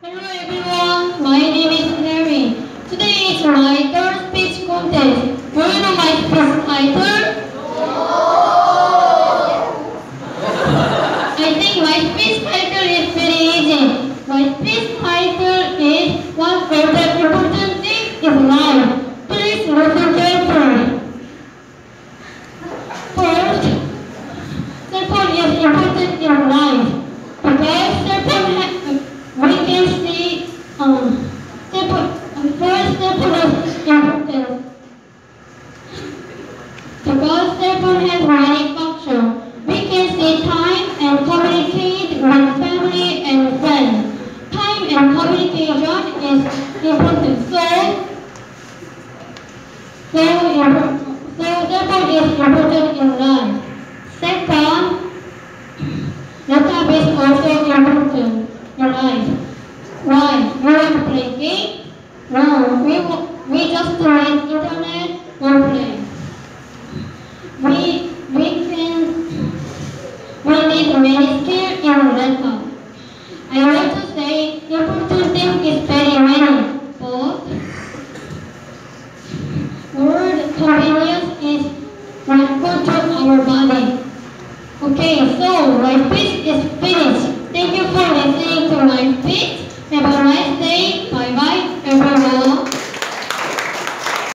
Hello everyone, my name is Mary. Today is my third speech contest. Do you know my speech title? I think my speech title is very easy. My speech title is One of important things is life. Please listen carefully. First, cell phone is important in life Second, is also important in life. Why? You want to play game? No, we, wa- need internet or play. We, we can, we need many skills in laptop. I want to say important thing is very many, but word convenience is what control our body. Okay, so my speech is finished. Thank you for listening